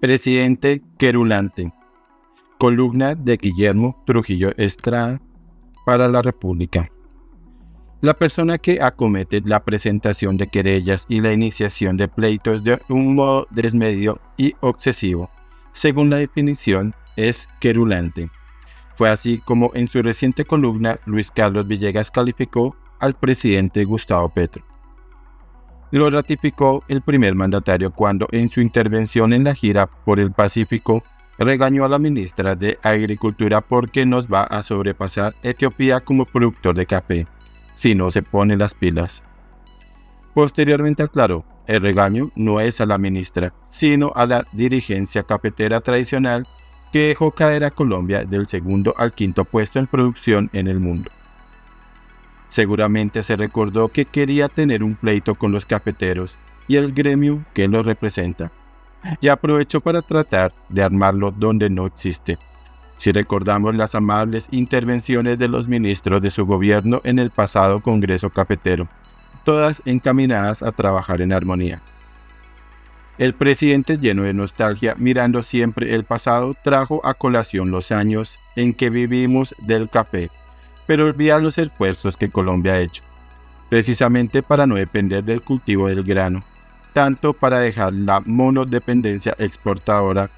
Presidente querulante. Columna de Guillermo Trujillo Estrada para la República. La persona que acomete la presentación de querellas y la iniciación de pleitos de un modo desmedido y obsesivo, según la definición, es querulante. Fue así como en su reciente columna Luis Carlos Villegas calificó al presidente Gustavo Petro. Lo ratificó el primer mandatario cuando en su intervención en la gira por el Pacífico regañó a la ministra de Agricultura porque nos va a sobrepasar Etiopía como productor de café si no se pone las pilas. Posteriormente aclaró, el regaño no es a la ministra, sino a la dirigencia cafetera tradicional que dejó caer a Colombia del segundo al quinto puesto en producción en el mundo. Seguramente se recordó que quería tener un pleito con los cafeteros y el gremio que los representa, y aprovechó para tratar de armarlo donde no existe. Si recordamos las amables intervenciones de los ministros de su gobierno en el pasado Congreso Cafetero, todas encaminadas a trabajar en armonía. El presidente lleno de nostalgia, mirando siempre el pasado, trajo a colación los años en que vivimos del café, pero olvida los esfuerzos que Colombia ha hecho, precisamente para no depender del cultivo del grano, tanto para dejar la monodependencia exportadora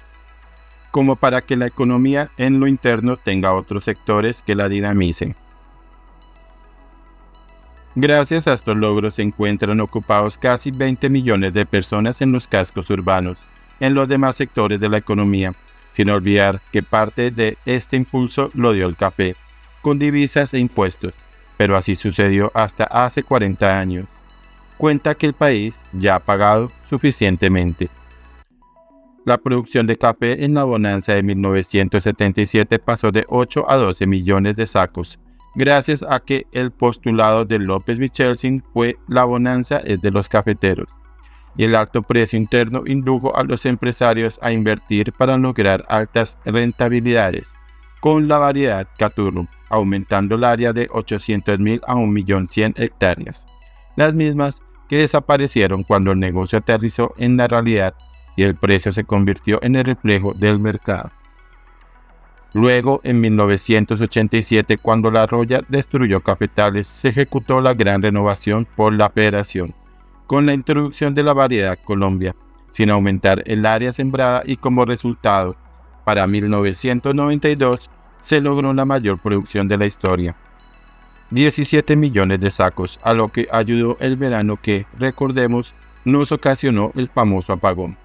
como para que la economía en lo interno tenga otros sectores que la dinamicen. Gracias a estos logros se encuentran ocupados casi 20 millones de personas en los cascos urbanos, en los demás sectores de la economía, sin olvidar que parte de este impulso lo dio el café, con divisas e impuestos, pero así sucedió hasta hace 40 años. Cuenta que el país ya ha pagado suficientemente. La producción de café en la bonanza de 1977 pasó de 8 a 12 millones de sacos, gracias a que el postulado de López Michelsin fue la bonanza es de los cafeteros, y el alto precio interno indujo a los empresarios a invertir para lograr altas rentabilidades, con la variedad Caturum, aumentando el área de 800.000 a 1.100.000 hectáreas, las mismas que desaparecieron cuando el negocio aterrizó en la realidad y el precio se convirtió en el reflejo del mercado. Luego, en 1987, cuando la Roya destruyó Cafetales, se ejecutó la gran renovación por la federación, con la introducción de la variedad Colombia, sin aumentar el área sembrada y como resultado, para 1992 se logró la mayor producción de la historia. 17 millones de sacos, a lo que ayudó el verano que, recordemos, nos ocasionó el famoso apagón.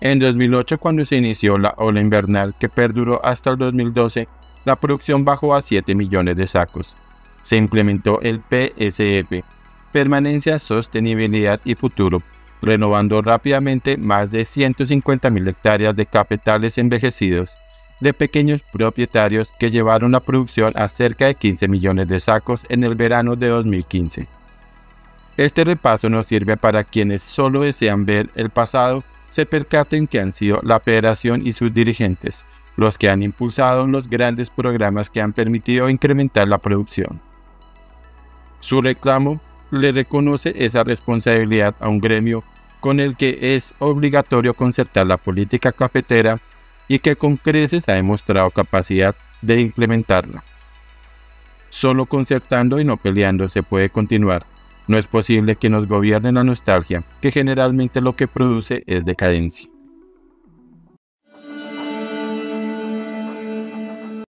En 2008, cuando se inició la ola invernal que perduró hasta el 2012, la producción bajó a 7 millones de sacos. Se implementó el PSF, Permanencia, Sostenibilidad y Futuro, renovando rápidamente más de 150.000 hectáreas de capitales envejecidos de pequeños propietarios que llevaron la producción a cerca de 15 millones de sacos en el verano de 2015. Este repaso nos sirve para quienes solo desean ver el pasado se percaten que han sido la federación y sus dirigentes los que han impulsado los grandes programas que han permitido incrementar la producción. Su reclamo le reconoce esa responsabilidad a un gremio con el que es obligatorio concertar la política cafetera y que con creces ha demostrado capacidad de implementarla. Solo concertando y no peleando se puede continuar, no es posible que nos gobierne la nostalgia, que generalmente lo que produce es decadencia.